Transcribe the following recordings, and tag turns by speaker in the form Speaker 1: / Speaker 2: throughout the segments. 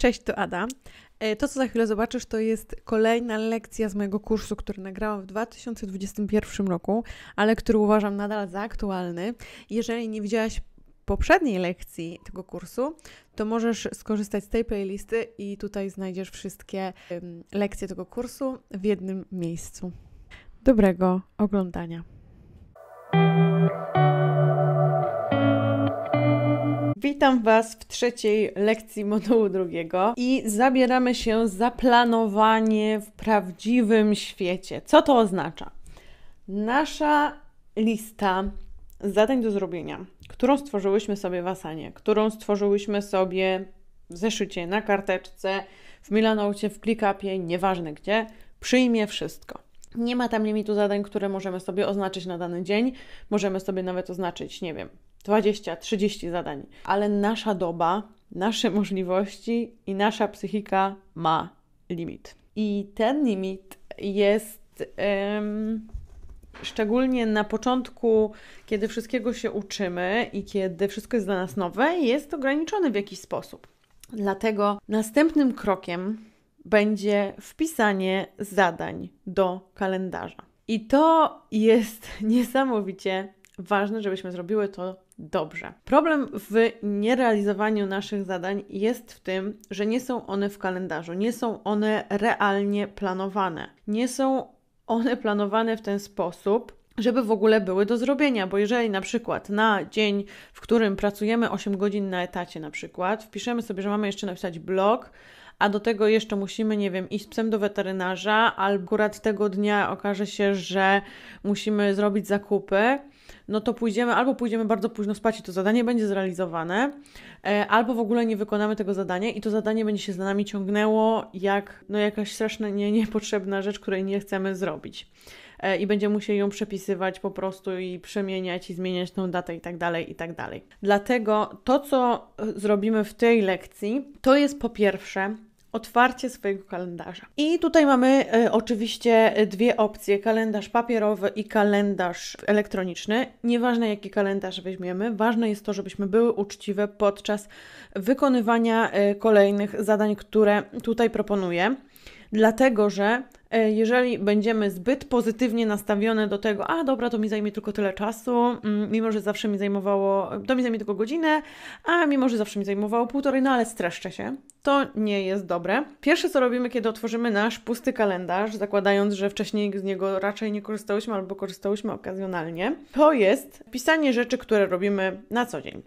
Speaker 1: Cześć, to Ada. E, to, co za chwilę zobaczysz, to jest kolejna lekcja z mojego kursu, który nagrałam w 2021 roku, ale który uważam nadal za aktualny. Jeżeli nie widziałaś poprzedniej lekcji tego kursu, to możesz skorzystać z tej playlisty i tutaj znajdziesz wszystkie lekcje tego kursu w jednym miejscu. Dobrego oglądania. Witam Was w trzeciej lekcji modułu drugiego i zabieramy się za planowanie w prawdziwym świecie. Co to oznacza? Nasza lista zadań do zrobienia, którą stworzyłyśmy sobie w Asanie, którą stworzyłyśmy sobie w zeszycie, na karteczce, w Milanoucie, w ClickUpie, nieważne gdzie, przyjmie wszystko. Nie ma tam limitu zadań, które możemy sobie oznaczyć na dany dzień. Możemy sobie nawet oznaczyć, nie wiem, 20, 30 zadań, ale nasza doba, nasze możliwości i nasza psychika ma limit. I ten limit jest um, szczególnie na początku, kiedy wszystkiego się uczymy i kiedy wszystko jest dla nas nowe, jest ograniczony w jakiś sposób. Dlatego następnym krokiem będzie wpisanie zadań do kalendarza. I to jest niesamowicie ważne, żebyśmy zrobiły to dobrze. Problem w nierealizowaniu naszych zadań jest w tym, że nie są one w kalendarzu, nie są one realnie planowane. Nie są one planowane w ten sposób, żeby w ogóle były do zrobienia, bo jeżeli na przykład na dzień, w którym pracujemy 8 godzin na etacie na przykład, wpiszemy sobie, że mamy jeszcze napisać blog, a do tego jeszcze musimy, nie wiem, iść z psem do weterynarza, albo akurat tego dnia okaże się, że musimy zrobić zakupy, no to pójdziemy, albo pójdziemy bardzo późno spać i to zadanie będzie zrealizowane, e, albo w ogóle nie wykonamy tego zadania i to zadanie będzie się za nami ciągnęło jak no, jakaś straszna, nie, niepotrzebna rzecz, której nie chcemy zrobić. E, I będziemy musieli ją przepisywać po prostu i przemieniać i zmieniać tą datę i tak dalej, i tak dalej. Dlatego to, co zrobimy w tej lekcji, to jest po pierwsze otwarcie swojego kalendarza. I tutaj mamy e, oczywiście dwie opcje: kalendarz papierowy i kalendarz elektroniczny. Nieważne jaki kalendarz weźmiemy, ważne jest to, żebyśmy były uczciwe podczas wykonywania e, kolejnych zadań, które tutaj proponuję. Dlatego, że E, jeżeli będziemy zbyt pozytywnie nastawione do tego, a dobra, to mi zajmie tylko tyle czasu, mm, mimo że zawsze mi zajmowało, to mi zajmie tylko godzinę, a mimo że zawsze mi zajmowało półtorej, no ale streszczę się, to nie jest dobre. Pierwsze co robimy, kiedy otworzymy nasz pusty kalendarz, zakładając, że wcześniej z niego raczej nie korzystałyśmy albo korzystałyśmy okazjonalnie, to jest pisanie rzeczy, które robimy na co dzień.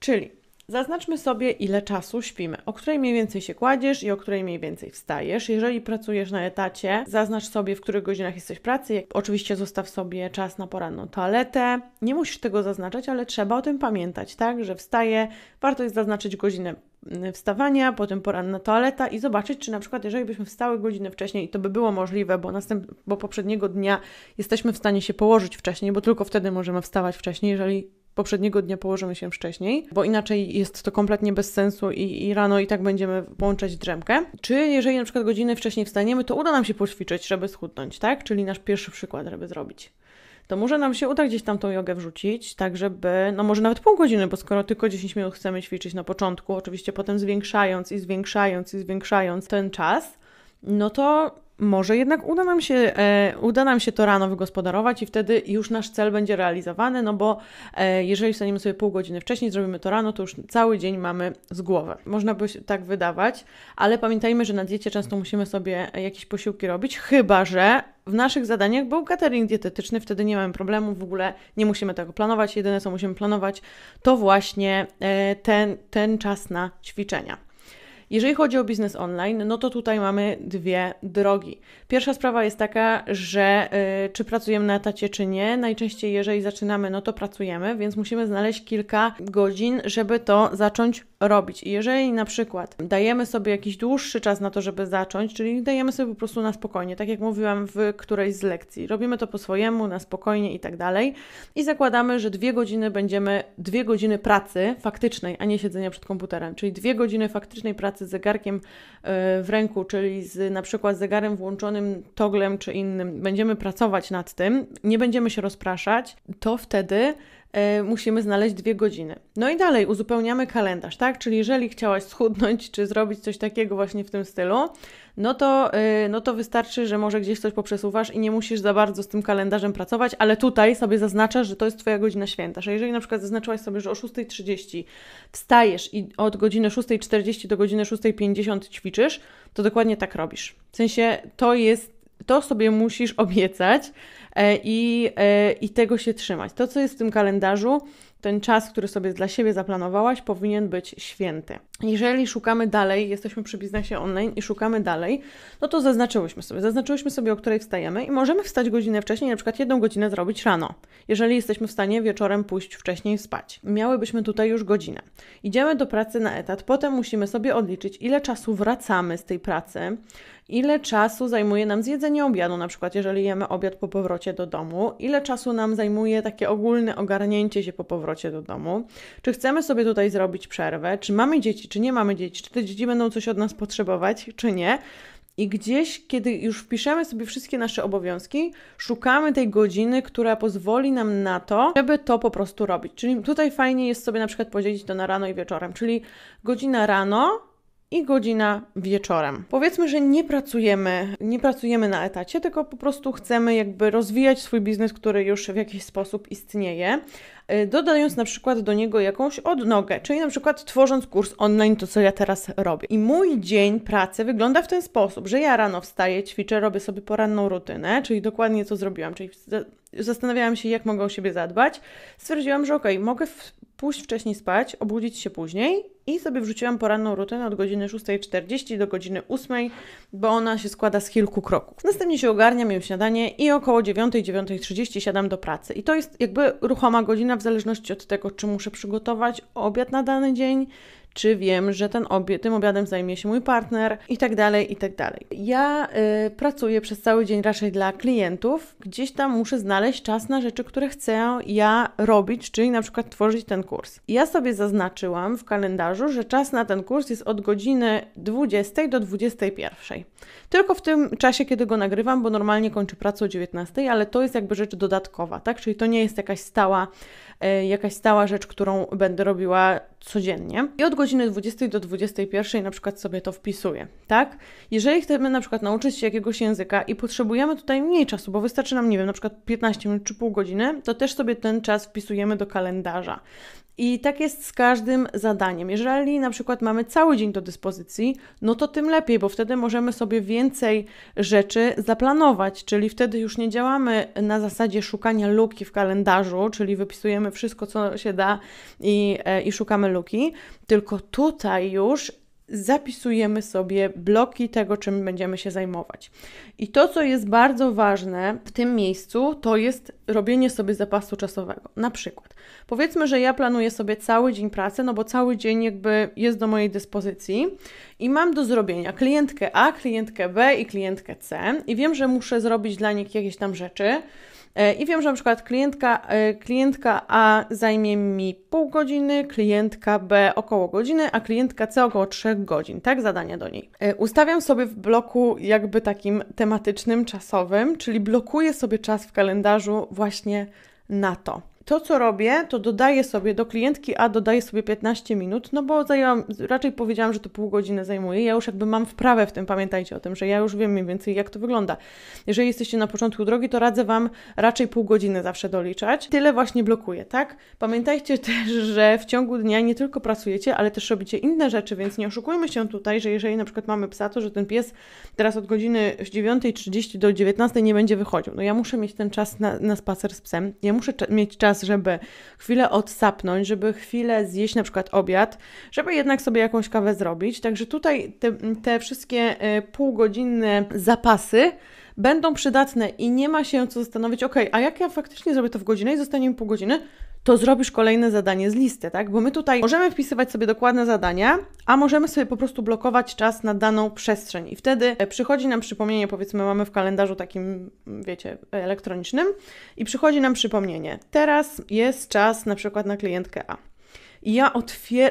Speaker 1: Czyli Zaznaczmy sobie, ile czasu śpimy, o której mniej więcej się kładziesz i o której mniej więcej wstajesz. Jeżeli pracujesz na etacie, zaznacz sobie, w których godzinach jesteś w pracy. Oczywiście zostaw sobie czas na poranną toaletę. Nie musisz tego zaznaczać, ale trzeba o tym pamiętać, tak? Że wstaję, warto jest zaznaczyć godzinę mm, wstawania, potem poranna toaleta i zobaczyć, czy na przykład jeżeli byśmy wstały godzinę wcześniej i to by było możliwe, bo, następ, bo poprzedniego dnia jesteśmy w stanie się położyć wcześniej, bo tylko wtedy możemy wstawać wcześniej, jeżeli poprzedniego dnia położymy się wcześniej, bo inaczej jest to kompletnie bez sensu i, i rano i tak będziemy połączać drzemkę. Czy jeżeli na przykład godzinę wcześniej wstaniemy, to uda nam się poćwiczyć, żeby schudnąć, tak? Czyli nasz pierwszy przykład, żeby zrobić to może nam się uda gdzieś tam tą jogę wrzucić, tak żeby, no może nawet pół godziny, bo skoro tylko 10 minut chcemy ćwiczyć na początku, oczywiście potem zwiększając i zwiększając i zwiększając ten czas, no to może jednak uda nam się, e, uda nam się to rano wygospodarować i wtedy już nasz cel będzie realizowany, no bo e, jeżeli wstaniemy sobie pół godziny wcześniej, zrobimy to rano, to już cały dzień mamy z głowy. Można by się tak wydawać, ale pamiętajmy, że na diecie często musimy sobie jakieś posiłki robić, chyba że w naszych zadaniach był catering dietetyczny, wtedy nie mamy problemu, w ogóle nie musimy tego planować. Jedyne co musimy planować, to właśnie e, ten, ten czas na ćwiczenia. Jeżeli chodzi o biznes online, no to tutaj mamy dwie drogi. Pierwsza sprawa jest taka, że y, czy pracujemy na etacie, czy nie. Najczęściej, jeżeli zaczynamy, no to pracujemy, więc musimy znaleźć kilka godzin, żeby to zacząć robić. I jeżeli na przykład dajemy sobie jakiś dłuższy czas na to, żeby zacząć, czyli dajemy sobie po prostu na spokojnie, tak jak mówiłam w którejś z lekcji, robimy to po swojemu, na spokojnie i tak dalej, i zakładamy, że dwie godziny będziemy, dwie godziny pracy faktycznej, a nie siedzenia przed komputerem, czyli dwie godziny faktycznej pracy z zegarkiem e, w ręku, czyli z na przykład zegarem włączonym, toglem czy innym, będziemy pracować nad tym, nie będziemy się rozpraszać, to wtedy musimy znaleźć dwie godziny. No i dalej uzupełniamy kalendarz, tak? Czyli jeżeli chciałaś schudnąć, czy zrobić coś takiego właśnie w tym stylu, no to, e, no to wystarczy, że może gdzieś coś poprzesuwasz i nie musisz za bardzo z tym kalendarzem pracować, ale tutaj sobie zaznaczasz, że to jest Twoja godzina święta. Że jeżeli na przykład zaznaczyłaś sobie, że o 6.30 wstajesz i od godziny 6.40 do godziny 6.50 ćwiczysz, to dokładnie tak robisz. W sensie to jest, to sobie musisz obiecać, E, i, e, i tego się trzymać. To, co jest w tym kalendarzu, ten czas, który sobie dla siebie zaplanowałaś, powinien być święty. Jeżeli szukamy dalej, jesteśmy przy biznesie online i szukamy dalej, no to zaznaczyłyśmy sobie. Zaznaczyłyśmy sobie, o której wstajemy i możemy wstać godzinę wcześniej, na przykład jedną godzinę zrobić rano, jeżeli jesteśmy w stanie wieczorem pójść wcześniej spać. Miałybyśmy tutaj już godzinę. Idziemy do pracy na etat, potem musimy sobie odliczyć, ile czasu wracamy z tej pracy, ile czasu zajmuje nam zjedzenie obiadu, na przykład jeżeli jemy obiad po powrocie do domu, ile czasu nam zajmuje takie ogólne ogarnięcie się po powrocie do domu, czy chcemy sobie tutaj zrobić przerwę, czy mamy dzieci, czy nie mamy dzieci, czy te dzieci będą coś od nas potrzebować, czy nie. I gdzieś, kiedy już wpiszemy sobie wszystkie nasze obowiązki, szukamy tej godziny, która pozwoli nam na to, żeby to po prostu robić. Czyli tutaj fajnie jest sobie na przykład podzielić to na rano i wieczorem. Czyli godzina rano i godzina wieczorem. Powiedzmy, że nie pracujemy, nie pracujemy na etacie, tylko po prostu chcemy jakby rozwijać swój biznes, który już w jakiś sposób istnieje, y, dodając na przykład do niego jakąś odnogę, czyli na przykład tworząc kurs online, to co ja teraz robię. I mój dzień pracy wygląda w ten sposób, że ja rano wstaję, ćwiczę, robię sobie poranną rutynę, czyli dokładnie co zrobiłam, czyli zastanawiałam się, jak mogę o siebie zadbać. Stwierdziłam, że okay, mogę pójść wcześniej spać, obudzić się później i sobie wrzuciłam poranną rutynę od godziny 6.40 do godziny 8.00, bo ona się składa z kilku kroków. Następnie się ogarniam, jem śniadanie i około 9.00-9.30 siadam do pracy. I to jest jakby ruchoma godzina w zależności od tego, czy muszę przygotować obiad na dany dzień, czy wiem, że ten tym obiadem zajmie się mój partner i tak dalej, i tak dalej. Ja y, pracuję przez cały dzień raczej dla klientów, gdzieś tam muszę znaleźć czas na rzeczy, które chcę ja robić, czyli na przykład tworzyć ten kurs. Ja sobie zaznaczyłam w kalendarzu, że czas na ten kurs jest od godziny 20 do 21. Tylko w tym czasie, kiedy go nagrywam, bo normalnie kończę pracę o 19, ale to jest jakby rzecz dodatkowa, tak? Czyli to nie jest jakaś stała E, jakaś stała rzecz, którą będę robiła codziennie. I od godziny 20 do 21 na przykład sobie to wpisuję, tak? Jeżeli chcemy na przykład nauczyć się jakiegoś języka i potrzebujemy tutaj mniej czasu, bo wystarczy nam, nie wiem, na przykład 15 minut czy pół godziny, to też sobie ten czas wpisujemy do kalendarza. I tak jest z każdym zadaniem. Jeżeli na przykład mamy cały dzień do dyspozycji, no to tym lepiej, bo wtedy możemy sobie więcej rzeczy zaplanować, czyli wtedy już nie działamy na zasadzie szukania luki w kalendarzu, czyli wypisujemy wszystko, co się da i, e, i szukamy luki, tylko tutaj już zapisujemy sobie bloki tego, czym będziemy się zajmować. I to, co jest bardzo ważne w tym miejscu, to jest robienie sobie zapasu czasowego. Na przykład, powiedzmy, że ja planuję sobie cały dzień pracy, no bo cały dzień jakby jest do mojej dyspozycji i mam do zrobienia klientkę A, klientkę B i klientkę C i wiem, że muszę zrobić dla nich jakieś tam rzeczy I wiem, że na przykład klientka, e, klientka A zajmie mi pół godziny, klientka B około godziny, a klientka C około 3 godzin, tak? Zadania do niej. E, ustawiam sobie w bloku jakby takim tematycznym, czasowym, czyli blokuję sobie czas w kalendarzu właśnie na to to, co robię, to dodaję sobie do klientki A, dodaję sobie 15 minut, no bo zajęłam, raczej powiedziałam, że to pół godziny zajmuje. Ja już jakby mam wprawę w tym, pamiętajcie o tym, że ja już wiem mniej więcej, jak to wygląda. Jeżeli jesteście na początku drogi, to radzę Wam raczej pół godziny zawsze doliczać. Tyle właśnie blokuję, tak? Pamiętajcie też, że w ciągu dnia nie tylko pracujecie, ale też robicie inne rzeczy, więc nie oszukujmy się tutaj, że jeżeli na przykład mamy psa, to że ten pies teraz od godziny 9.30 do 19.00 nie będzie wychodził. No ja muszę mieć ten czas na, na spacer z psem, ja muszę mieć czas czas, żeby chwilę odsapnąć, żeby chwilę zjeść na przykład obiad, żeby jednak sobie jakąś kawę zrobić. Także tutaj te, te wszystkie e, półgodzinne zapasy będą przydatne i nie ma się co zastanowić, ok, a jak ja faktycznie zrobię to w godzinę i zostanie mi pół godziny, to zrobisz kolejne zadanie z listy, tak? Bo my tutaj możemy wpisywać sobie dokładne zadania, a możemy sobie po prostu blokować czas na daną przestrzeń. I wtedy e, przychodzi nam przypomnienie, powiedzmy, mamy w kalendarzu takim, wiecie, elektronicznym, i przychodzi nam przypomnienie. Teraz jest czas na przykład na klientkę A. I ja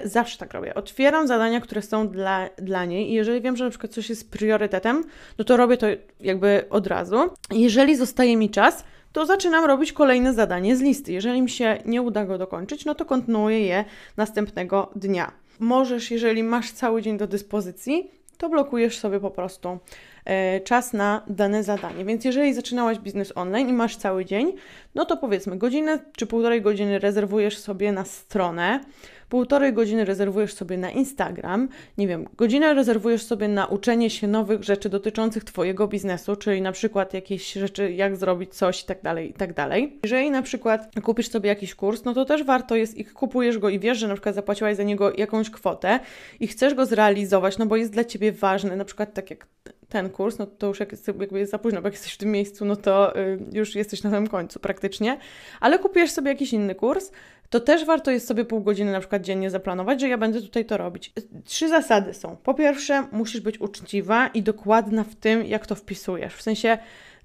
Speaker 1: zawsze tak robię, otwieram zadania, które są dla, dla niej i jeżeli wiem, że na przykład coś jest priorytetem, no to robię to jakby od razu. Jeżeli zostaje mi czas, to zaczynam robić kolejne zadanie z listy. Jeżeli mi się nie uda go dokończyć, no to kontynuuję je następnego dnia. Możesz, jeżeli masz cały dzień do dyspozycji, to blokujesz sobie po prostu e, czas na dane zadanie. Więc jeżeli zaczynałaś biznes online i masz cały dzień, no to powiedzmy godzinę czy półtorej godziny rezerwujesz sobie na stronę, półtorej godziny rezerwujesz sobie na Instagram, nie wiem, godzinę rezerwujesz sobie na uczenie się nowych rzeczy dotyczących Twojego biznesu, czyli na przykład jakieś rzeczy, jak zrobić coś i tak dalej, i tak dalej. Jeżeli na przykład kupisz sobie jakiś kurs, no to też warto jest i kupujesz go i wiesz, że na przykład zapłaciłaś za niego jakąś kwotę i chcesz go zrealizować, no bo jest dla Ciebie ważny, na przykład tak jak ten kurs, no to już jak jest, jakby jest za późno, bo jak jesteś w tym miejscu, no to y, już jesteś na samym końcu praktycznie, ale kupujesz sobie jakiś inny kurs, to też warto jest sobie pół godziny na przykład dziennie zaplanować, że ja będę tutaj to robić. Trzy zasady są. Po pierwsze, musisz być uczciwa i dokładna w tym, jak to wpisujesz. W sensie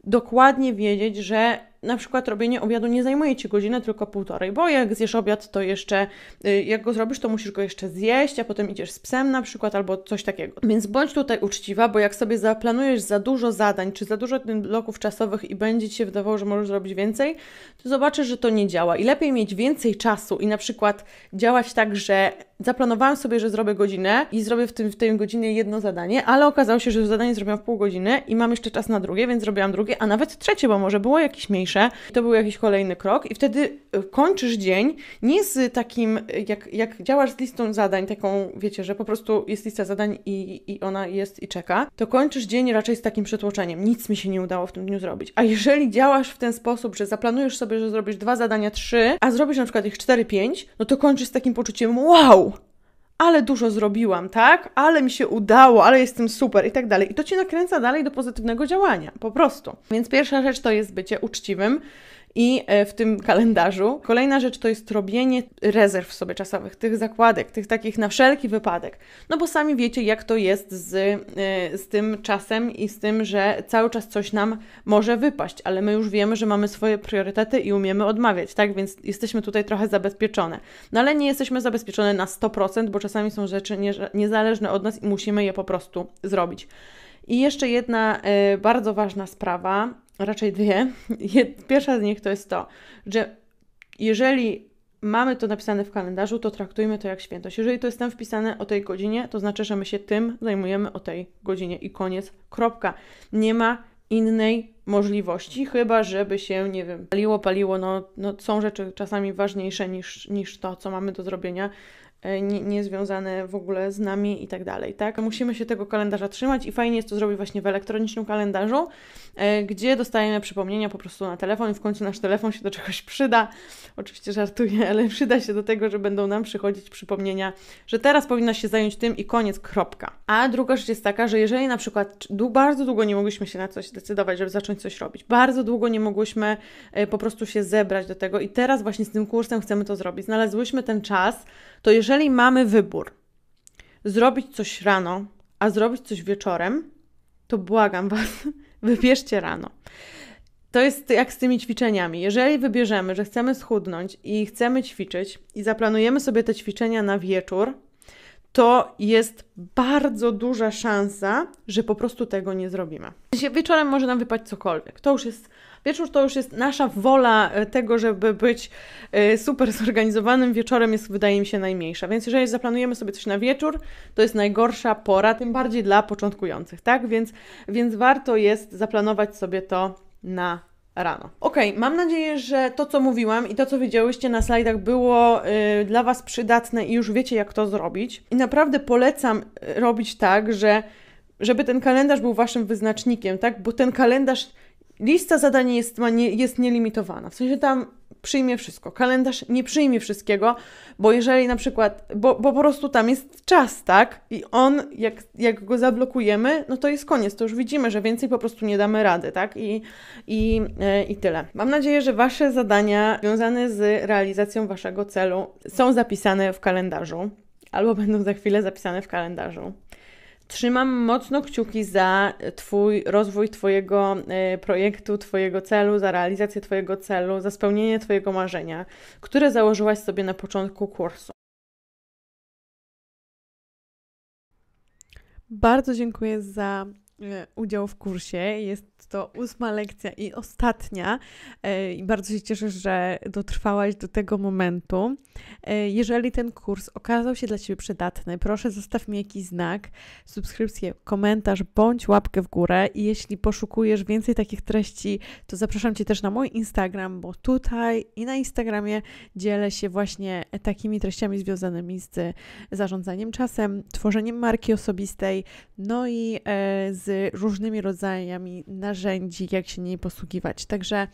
Speaker 1: dokładnie wiedzieć, że na przykład robienie obiadu nie zajmuje Ci godzinę, tylko półtorej, bo jak zjesz obiad, to jeszcze, y, jak go zrobisz, to musisz go jeszcze zjeść, a potem idziesz z psem na przykład, albo coś takiego. Więc bądź tutaj uczciwa, bo jak sobie zaplanujesz za dużo zadań, czy za dużo bloków czasowych i będzie Ci się wydawało, że możesz zrobić więcej, to zobaczysz, że to nie działa. I lepiej mieć więcej czasu i na przykład działać tak, że zaplanowałam sobie, że zrobię godzinę i zrobię w, tym, w tej godzinie jedno zadanie, ale okazało się, że zadanie zrobiłam w pół godziny i mam jeszcze czas na drugie, więc zrobiłam drugie, a nawet trzecie, bo może było jakieś mniejsze. To był jakiś kolejny krok i wtedy e, kończysz dzień nie z takim, e, jak, jak działasz z listą zadań, taką, wiecie, że po prostu jest lista zadań i, i ona jest i czeka, to kończysz dzień raczej z takim przetłoczeniem. Nic mi się nie udało w tym dniu zrobić. A jeżeli działasz w ten sposób, że zaplanujesz sobie, że zrobisz dwa zadania, trzy, a zrobisz na przykład ich cztery, pięć, no to kończysz z takim poczuciem wow! Ale dużo zrobiłam, tak? Ale mi się udało, ale jestem super i tak dalej. I to cię nakręca dalej do pozytywnego działania, po prostu. Więc pierwsza rzecz to jest bycie uczciwym i e, w tym kalendarzu. Kolejna rzecz to jest robienie rezerw sobie czasowych, tych zakładek, tych takich na wszelki wypadek. No bo sami wiecie, jak to jest z, e, z tym czasem i z tym, że cały czas coś nam może wypaść, ale my już wiemy, że mamy swoje priorytety i umiemy odmawiać, tak? Więc jesteśmy tutaj trochę zabezpieczone. No ale nie jesteśmy zabezpieczone na 100%, bo czasami są rzeczy nie, niezależne od nas i musimy je po prostu zrobić. I jeszcze jedna y, bardzo ważna sprawa, raczej dwie. Pierwsza z nich to jest to, że jeżeli mamy to napisane w kalendarzu, to traktujmy to jak świętość. Jeżeli to jest tam wpisane o tej godzinie, to znaczy, że my się tym zajmujemy o tej godzinie i koniec, kropka. Nie ma innej możliwości, chyba żeby się, nie wiem, paliło, paliło, no, no są rzeczy czasami ważniejsze niż, niż to, co mamy do zrobienia. E, niezwiązane nie w ogóle z nami i tak dalej, tak? Musimy się tego kalendarza trzymać i fajnie jest to zrobić właśnie w elektronicznym kalendarzu, e, gdzie dostajemy przypomnienia po prostu na telefon i w końcu nasz telefon się do czegoś przyda. Oczywiście żartuję, ale przyda się do tego, że będą nam przychodzić przypomnienia, że teraz powinna się zająć tym i koniec, kropka. A druga rzecz jest taka, że jeżeli na przykład bardzo długo nie mogłyśmy się na coś zdecydować, żeby zacząć coś robić, bardzo długo nie mogłyśmy e, po prostu się zebrać do tego i teraz właśnie z tym kursem chcemy to zrobić, znalazłyśmy ten czas, to jeżeli mamy wybór zrobić coś rano, a zrobić coś wieczorem, to błagam Was, wybierzcie rano. To jest jak z tymi ćwiczeniami. Jeżeli wybierzemy, że chcemy schudnąć i chcemy ćwiczyć i zaplanujemy sobie te ćwiczenia na wieczór, to jest bardzo duża szansa, że po prostu tego nie zrobimy. Wieczorem może nam wypaść cokolwiek. To już jest Wieczór to już jest nasza wola e, tego, żeby być e, super zorganizowanym wieczorem jest wydaje mi się najmniejsza. Więc jeżeli zaplanujemy sobie coś na wieczór, to jest najgorsza pora, tym bardziej dla początkujących, tak? Więc, więc warto jest zaplanować sobie to na rano. Ok, mam nadzieję, że to, co mówiłam i to, co widziałyście na slajdach, było y, dla Was przydatne i już wiecie, jak to zrobić. I naprawdę polecam robić tak, że żeby ten kalendarz był Waszym wyznacznikiem, tak? Bo ten kalendarz Lista zadań jest, ma nie, jest nielimitowana. W sensie tam przyjmie wszystko. Kalendarz nie przyjmie wszystkiego, bo jeżeli na przykład, bo, bo po prostu tam jest czas, tak? I on, jak, jak go zablokujemy, no to jest koniec. To już widzimy, że więcej po prostu nie damy rady, tak? I, i, yy, i tyle. Mam nadzieję, że Wasze zadania związane z realizacją Waszego celu są zapisane w kalendarzu albo będą za chwilę zapisane w kalendarzu. Trzymam mocno kciuki za Twój rozwój Twojego e, projektu, Twojego celu, za realizację Twojego celu, za spełnienie Twojego marzenia, które założyłaś sobie na początku kursu. Bardzo dziękuję za udział w kursie. Jest to ósma lekcja i ostatnia. E, I bardzo się cieszę, że dotrwałaś do tego momentu. E, jeżeli ten kurs okazał się dla Ciebie przydatny, proszę zostaw mi jakiś znak, subskrypcję, komentarz bądź łapkę w górę. I jeśli poszukujesz więcej takich treści, to zapraszam Cię też na mój Instagram, bo tutaj i na Instagramie dzielę się właśnie takimi treściami związanymi z zarządzaniem czasem, tworzeniem marki osobistej, no i e, różnymi rodzajami narzędzi, jak się niej posługiwać. Także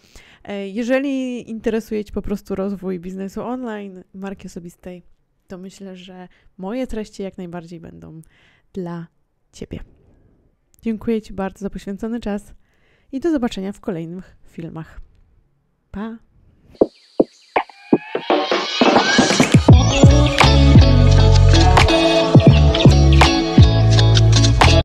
Speaker 1: e, jeżeli interesuje Cię po prostu rozwój biznesu online, marki osobistej, to myślę, że moje treści jak najbardziej będą dla Ciebie. Dziękuję Ci bardzo za poświęcony czas i do zobaczenia w kolejnych filmach. Pa!